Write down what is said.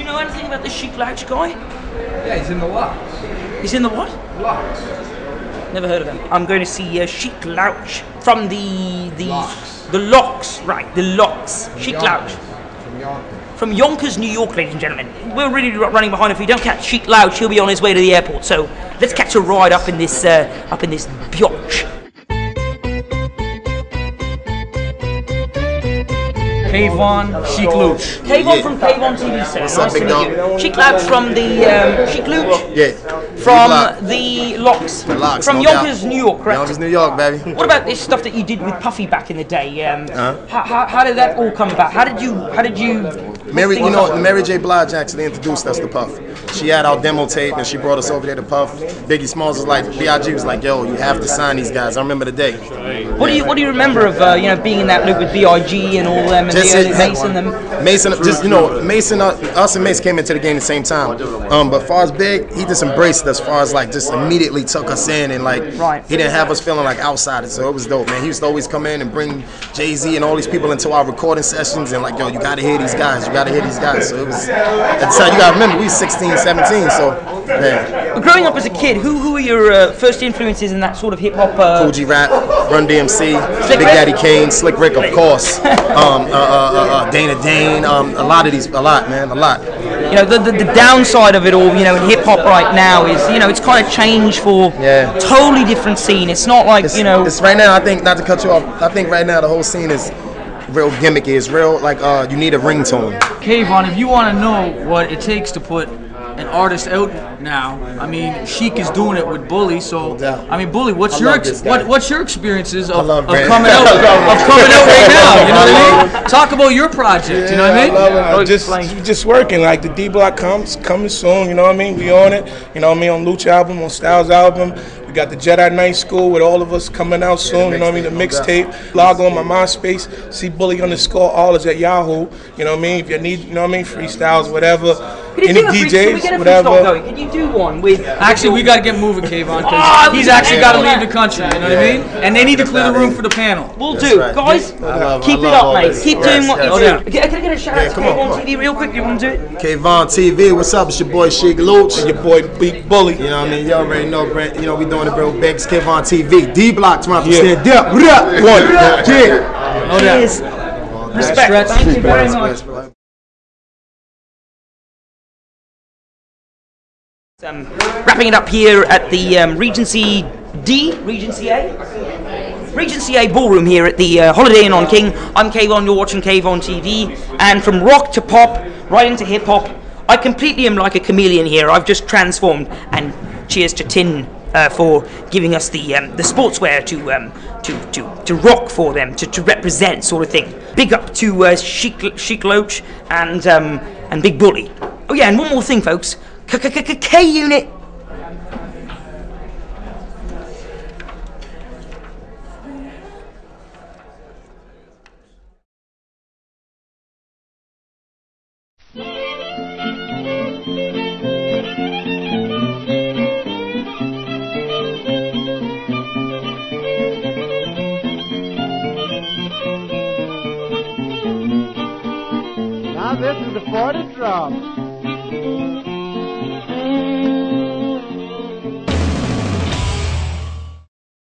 Do you know anything about the Sheek Louch guy? Yeah, he's in the LOX. He's in the what? LOX. Never heard of him. I'm going to see uh, Sheek Louch from the the LOX. the LOX, right? The LOX. Sheek Louch From Yonkers. from Yonkers, New York, ladies and gentlemen. We're really running behind. If we don't catch Sheek Louch, he'll be on his way to the airport. So let's catch a ride up in this uh, up in this biatch. Kayvon Sheek Louch. Kayvon from Kayvon TV set. What's nice up, big to dog? meet you. Sheek from the um, Sheek Yeah. from D-Block. the LOX. The LOX, from no Yonkers, doubt. New York, correct? Yonkers, New York, baby. What about this stuff that you did with Puffy back in the day? Um, Uh-huh. how, how, how did that all come about? How did you? How did you? Mary, you know. Mary J. Blige actually introduced us to Puff. She had our demo tape and she brought us over there to Puff. Biggie Smalls was like, B.I.G. was like, yo, you have to sign these guys. I remember the day. What do you What do you remember of uh, you know being in that loop with Big and all them and Just the it- Mason them? Mason, just you know, Mason, uh, us and Mason came into the game at the same time. Um, but far as big, he just embraced us. Far as like, just immediately took us in and like, Right. he didn't have us feeling like outsiders. So it was dope, man. He used to always come in and bring Jay Z and all these people into our recording sessions and like, yo, you gotta hear these guys. You gotta hear these guys. So it was. At the time, you gotta remember, we was 16, 17. So man, But growing up as a kid, who who were your uh, first influences in that sort of hip hop? Uh, Kool G Rap, Run DMC, Slick Big Rick? Daddy Kane, Slick Rick, of course. um, uh, uh, uh, uh, Dana Dane, um, a lot of these, a lot, man, a lot. you know, the, the, the downside of it all, you know, in hip hop right now is, you know, it's kind of changed for Yeah. totally different scene. It's not like, It's, you know, it's right now. I think not to cut you off. I think right now the whole scene is real gimmicky. It's real like uh, you need a ringtone. Kayvon, if you want to know what it takes to put an artist out now, I mean, Sheek is doing it with Bully. So. I mean, Bully, what's I your ex- what, what's your experiences of, love of coming out I love of coming out right now? You know what I I mean? Talk about your project. you know what I mean? love it. Uh, just explain. just working. Like the D Block comes coming soon. You know what I mean? We on it. You know what I mean? On Louch album, on Styles album. We got the Jedi Night School with all of us coming out soon. you know what I mean? The mixtape. Log on my MySpace. See Bully underscore all is at Yahoo. You know what I mean? If you need, you know what I mean? Freestyles, whatever. Can you Any do a we DJs, get a freestyle whatever. going? Can you do one with? Actually, we got to get moving, Kayvon, because Oh, ah, he's we actually can't got to do leave the country. You know what I mean? And they need to clear the room for the panel. We'll do, right. guys. Love- keep it up, all mate. this. Keep doing what you yes. do. Can I get a shout out to come on, K1 come on. TV real quick? You want to do it? Kayvon TV, what's up? It's your boy Sheek Louch. Your boy Big Bully. You know what I mean? You already know, Brent. You know we doing it, bro. Banks, Kayvon TV, D Block, Toronto, Yeah. stand up, what up? One, yeah. Cheers. Respect. Stretch. Thank you very much. Um, wrapping it up here at the um, Regency D, Regency A, Regency A ballroom here at the uh, Holiday Inn on King. I'm Kayvon, you're watching Kayvon TV, and from rock to pop, right into hip hop, I completely am like a chameleon here. I've just transformed. And cheers to Tin uh, for giving us the um, the sportswear to um, to, to to rock for them, to, to represent sort of thing. Big up to uh, Sheek Sheek Louch and um, and Big Bully. Oh yeah, and one more thing, folks. K Unit. Now this is the 40 drum.